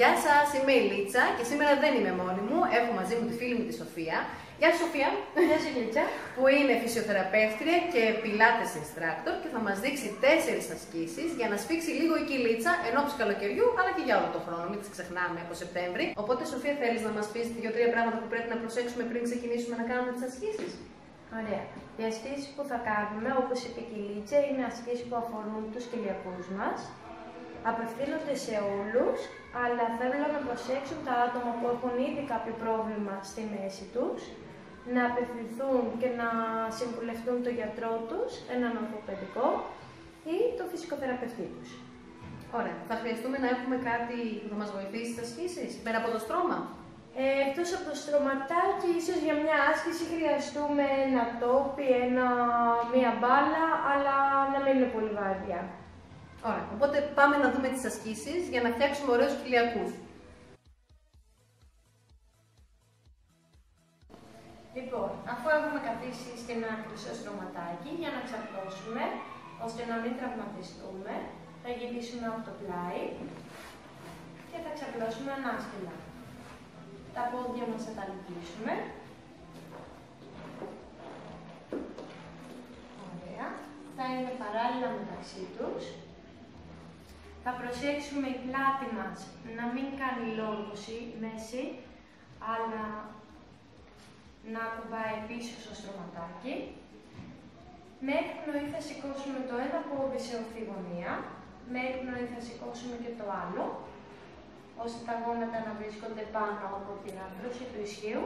Γεια σας, είμαι η Λίτσα και σήμερα δεν είμαι μόνη μου. Έχω μαζί μου τη φίλη μου τη Σοφία. Γεια σου, Σοφία. Γεια σου, Λίτσα. Που είναι φυσιοθεραπεύτρια και πιλάτες instructor και θα μας δείξει τέσσερις ασκήσεις για να σφίξει λίγο η κυλίτσα ενώ του καλοκαιριού αλλά και για όλο τον χρόνο. Μην τις ξεχνάμε από Σεπτέμβρη. Οπότε, Σοφία, θέλεις να μας πεις δύο-τρία πράγματα που πρέπει να προσέξουμε πριν ξεκινήσουμε να κάνουμε τις ασκήσεις; Ωραία. Οι ασκήσεις που θα κάνουμε, όπως είπε και η Λίτσα, είναι ασκήσεις που αφορούν τους κοιλιακού μας. Απευθύνονται σε όλους, αλλά θέλω να προσέξουν τα άτομα που έχουν ήδη κάποιο πρόβλημα στη μέση τους, να απευθυνθούν και να συμβουλευτούν τον γιατρό τους, έναν ορθοπαιδικό ή τον φυσικοθεραπευτή τους. Ωραία. Θα χρειαστούμε να έχουμε κάτι που θα μας βοηθήσει στις ασκήσεις, πέρα από το στρώμα; Ε, εκτός από το στρωματάκι, ίσως για μια άσκηση χρειαστούμε ένα τόπι, ένα, μία μπάλα, αλλά να μην είναι πολύ βάρδια. Ωραία. Οπότε πάμε να δούμε τις ασκήσεις για να φτιάξουμε ωραίους κοιλιακούς. Λοιπόν, αφού έχουμε καθίσει στην άκρη στο στρωματάκι για να ξαπλώσουμε, ώστε να μην τραυματιστούμε, θα γυρίσουμε από το πλάι και θα ξαπλώσουμε ανάσκελα. Τα πόδια μας θα τα λυπήσουμε. Ωραία. Θα είναι παράλληλα μεταξύ τους. Θα προσέξουμε η πλάτη μας να μην κάνει λόγωση μέση, αλλά να κουμπάει πίσω στο στρωματάκι. Με έκπνοη θα σηκώσουμε το ένα πόδι σε ορθή γωνία, με έκπνοη θα σηκώσουμε και το άλλο, ώστε τα γόνατα να βρίσκονται πάνω από την άντρωση του ισχύου.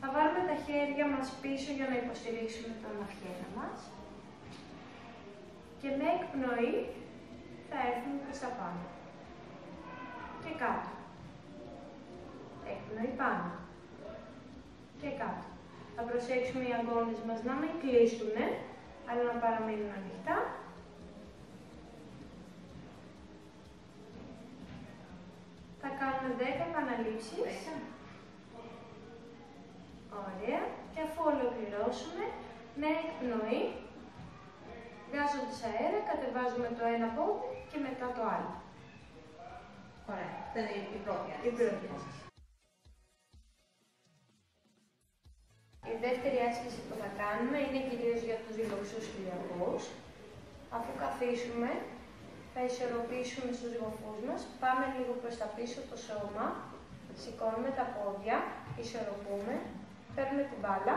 Θα βάλουμε τα χέρια μας πίσω για να υποστηρίξουμε τον αυχαίρα μας. Και με εκπνοή θα έρθουμε προς τα πάνω. Και κάτω. Έκπνοη πάνω και κάτω. Θα προσέξουμε οι αγκώνες μας να μην κλείσουν, αλλά να παραμείνουν ανοιχτά. Θα κάνουμε 10 επαναλήψεις. Ωραία. Και αφού ολοκληρώσουμε, με εκπνοή, βγάζοντας αέρα, κατεβάζουμε το ένα πόδι και μετά το άλλο. Ωραία. Δεν είναι η πρώτη Η πρώτη Η δεύτερη άσκηση που θα κάνουμε είναι κυρίως για τους ζυγοξούς χιλιακούς. Αφού καθίσουμε, θα ισορροπήσουμε στους ζυγοφούς μας. Πάμε λίγο προς τα πίσω το σώμα, σηκώνουμε τα πόδια, ισορροπούμε, παίρνουμε την μπάλα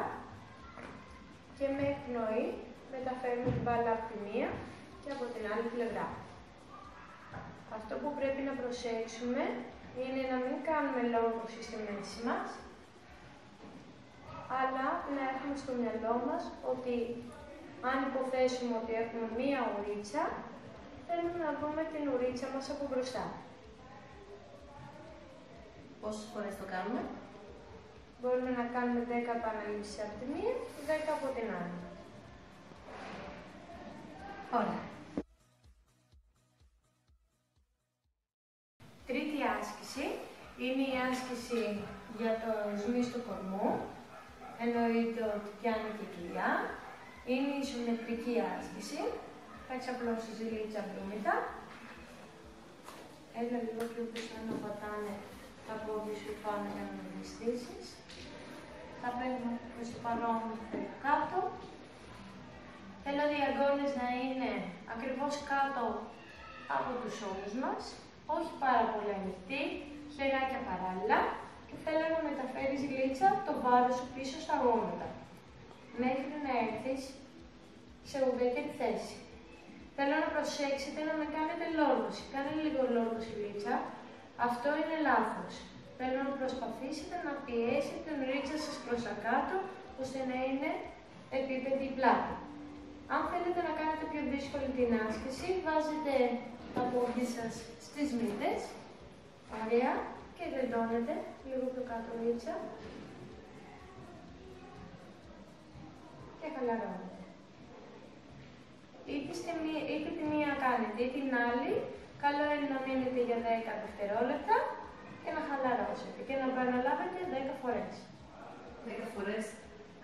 και με εκπνοή μεταφέρουμε την μπάλα από τη μία και από την άλλη πλευρά. Αυτό που πρέπει να προσέξουμε είναι να μην κάνουμε λόγωση στη μέση μας, αλλά να έχουμε στο μυαλό μας ότι αν υποθέσουμε ότι έχουμε μία ουρίτσα, θέλουμε να δούμε την ουρίτσα μας από μπροστά. Πόσες φορές το κάνουμε; Μπορούμε να κάνουμε 10 επαναλήψεις από τη μία, 10 από την άλλη. Ωραία. Άσκηση για το σμίς του κορμού εννοείται ότι πιάνει και κοιλιά. Είναι η ισομετρική άσκηση. Θα εξαπλώσει η ζηλίτσα μπρούμητα. Έλα λίγο πιο πίσω να πατάνε τα πόδια σου πάνω για να μην Θα παίρνουμε προς το παρόν κάτω. Θέλω οι αγκώνες να είναι ακριβώς κάτω από τους ώμους μας, όχι πάρα πολύ ανοιχτοί, χεράκια παράλληλα θέλω να μεταφέρεις γλίτσα το βάρος σου πίσω στα γόνατα, μέχρι να έρθεις σε ουδέτερη θέση. Θέλω να προσέξετε να με κάνετε λόγωση. Κάνε λίγο λόγωση γλίτσα. Αυτό είναι λάθος. Θέλω να προσπαθήσετε να πιέσετε την ρίτσα σας προς τα κάτω, ώστε να είναι επίπεδη πλάτη. Αν θέλετε να κάνετε πιο δύσκολη την άσκηση, βάζετε τα πόδια σας στις μύτες. Ωραία και γλεντώνετε λίγο πιο κάτω ρίτσα και χαλαρώνετε. Είτε, στη μία, είτε τη μία κάνετε είτε την άλλη, καλό είναι να μείνετε για 10 δευτερόλεπτα και να χαλαρώσετε και να επαναλάβετε 10 φορές. 10 φορές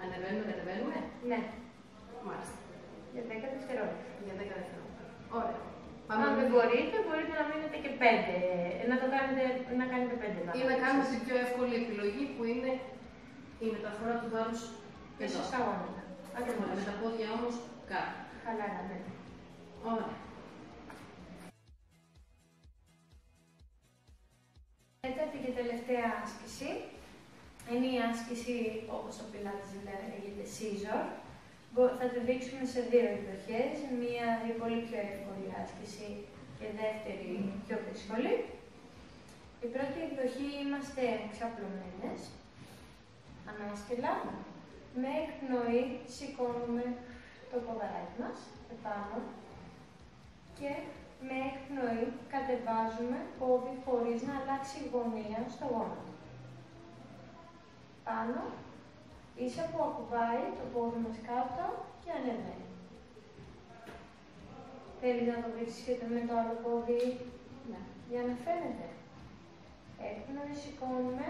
ανεβαίνουμε, κατεβαίνουμε. Ναι. Μάλιστα. Για 10 δευτερόλεπτα. Για 10 δευτερόλεπτα. Ωραία. Αν δεν μπορείτε, μπορείτε να μείνετε και πέντε, να το κάνετε, να κάνετε πέντε Ή να κάνουμε την πιο εύκολη επιλογή που είναι η μεταφορά του βάρους πίσω στα γόνατα. Με τα πόδια όμως κάτω. Χαλάρα, ναι. Ωραία. Τέταρτη και τελευταία άσκηση είναι η άσκηση, όπως το πιλάτης λέγεται, scissor. Θα τη δείξουμε σε δύο εκδοχές, μία η πολύ πιο εύκολη άσκηση και δεύτερη πιο δύσκολη. Η πρώτη εκδοχή είμαστε ξαπλωμένες, ανάσκελα, με εκπνοή σηκώνουμε το ποδαράκι μας επάνω και με εκπνοή κατεβάζουμε πόδι χωρίς να αλλάξει γωνία στο γόνατο. Πάνω, ίσα που ακουμπάει το πόδι μας κάτω και ανεβαίνει. Θέλεις να το δείξεις και με το άλλο πόδι, ναι. για να φαίνεται. Εκπνοή σηκώνουμε,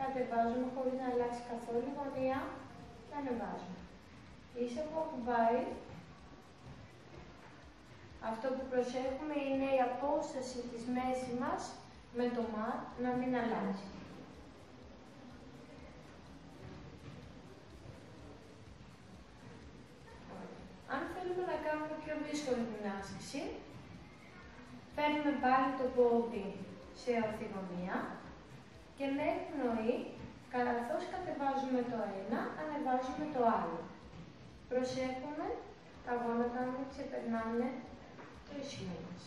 κατεβάζουμε χωρίς να αλλάξει καθόλου γωνία και ανεβάζουμε. Ίσα που ακουμπάει αυτό που προσέχουμε είναι η απόσταση της μέση μας με το ματ να μην αλλάζει. Αν θέλουμε να κάνουμε πιο δύσκολη την άσκηση, παίρνουμε πάλι το πόδι σε ορθιγωνία και με εκπνοή, καθώς κατεβάζουμε το ένα, ανεβάζουμε το άλλο. Προσέχουμε τα γόνατα να ξεπερνάνε τρεις μήνες.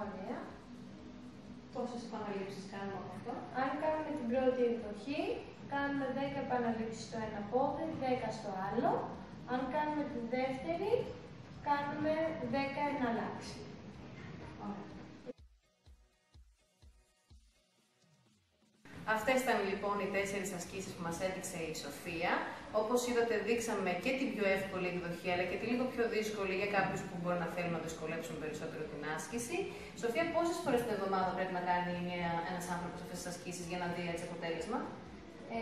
Ωραία. Πόσες επαναλήψεις κάνουμε από αυτό; Αν κάνουμε την πρώτη εκδοχή, κάνουμε 10 επαναλήψεις στο ένα πόδι, 10 στο άλλο. Αν κάνουμε την δεύτερη, κάνουμε 10 εναλλάξεις. Αυτές ήταν λοιπόν οι τέσσερις ασκήσεις που μας έδειξε η Σοφία. Όπως είδατε, δείξαμε και την πιο εύκολη εκδοχή, αλλά και τη λίγο πιο δύσκολη για κάποιους που μπορεί να θέλουν να δυσκολέψουν περισσότερο την άσκηση. Σοφία, πόσες φορές την εβδομάδα πρέπει να κάνει ένας άνθρωπος αυτές τις ασκήσεις για να δει έτσι αποτέλεσμα; Ε,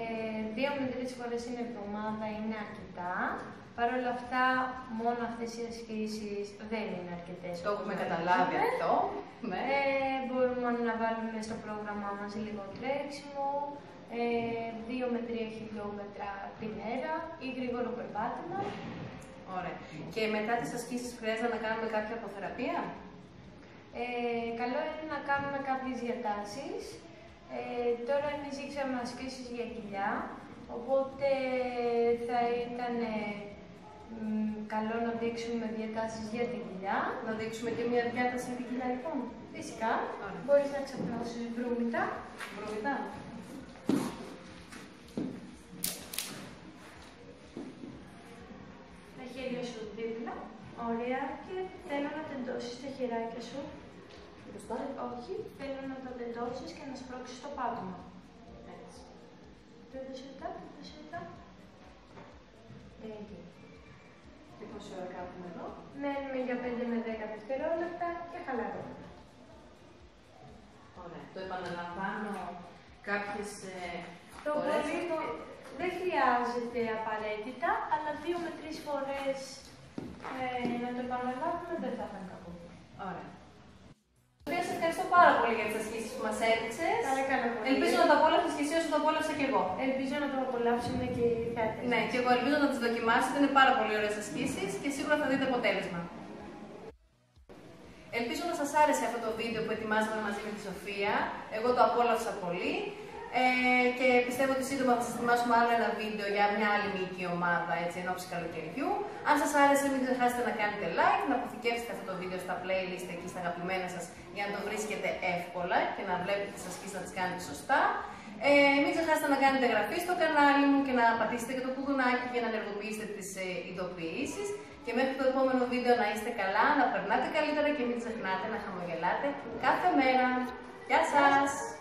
δύο με τρεις φορές την εβδομάδα είναι αρκετά. Παρ' όλα αυτά, μόνο αυτές οι ασκήσεις δεν είναι αρκετές. Το έχουμε καταλάβει αυτό. Ναι. Ε, μπορούμε να βάλουμε στο πρόγραμμά μας λίγο τρέξιμο, ε, 2 με 3 χιλιόμετρα την μέρα ή γρήγορο περπάτημα. Ωραία. Και μετά τις ασκήσεις χρειάζεται να κάνουμε κάποια αποθεραπεία; Ε, καλό είναι να κάνουμε κάποιες διατάσεις. Ε, τώρα εμείς ήξεραμε ασκήσεις για κοιλιά, οπότε θα ήταν καλό να δείξουμε διατάσεις για τη δουλειά. Να δείξουμε και μια διάταση για τη δουλειά, λοιπόν. Φυσικά. Μπορεί Μπορείς να ξαπλώσεις βρούμητα. Βρούμητα. Τα χέρια σου δίπλα. Ωραία. Και θέλω να τεντώσεις τα χεράκια σου. Μπροστά. Όχι. Θέλω να τα τεντώσεις και να σπρώξεις το πάτωμα. Έτσι. Τέντωσε μετά, τέντωσε μετά. Εκεί. Και πόση ώρα κάνουμε εδώ; Μένουμε για 5 με 10 δευτερόλεπτα και χαλαρώνουμε. Ωραία. Το επαναλαμβάνω κάποιες ε, Το πολύ δεν χρειάζεται απαραίτητα, αλλά 2 με 3 φορές ε, να το επαναλάβουμε δεν θα ήταν κακό. Ωραία. Σα ευχαριστώ πάρα πολύ για τις ασκήσει που μας έδειξες. Ελπίζω να το απόλαυσε και εσύ όσο το απόλαυσα και εγώ. Ελπίζω να το απολαύσουν και οι θεατέ. Ναι, και εγώ ελπίζω να τις δοκιμάσετε. Είναι πάρα πολύ ωραίες ασκήσει και σίγουρα θα δείτε αποτέλεσμα. Ελπίζω να σας άρεσε αυτό το βίντεο που ετοιμάζαμε μαζί με τη Σοφία. Εγώ το απόλαυσα πολύ. Ε, και πιστεύω ότι σύντομα θα σας ετοιμάσουμε άλλο ένα βίντεο για μια άλλη μυϊκή ομάδα έτσι, εν ώψη καλοκαιριού. Αν σας άρεσε, μην ξεχάσετε να κάνετε like, να αποθηκεύσετε αυτό το βίντεο στα playlist εκεί στα αγαπημένα σας για να το βρίσκετε εύκολα και να βλέπετε τις ασκήσεις να τις κάνετε σωστά. Ε, μην ξεχάσετε να κάνετε εγγραφή στο κανάλι μου και να πατήσετε και το κουδουνάκι για να ενεργοποιήσετε τις ε, ειδοποιήσεις. Και μέχρι το επόμενο βίντεο να είστε καλά, να περνάτε καλύτερα και μην ξεχνάτε να χαμογελάτε κάθε μέρα. Γεια σας!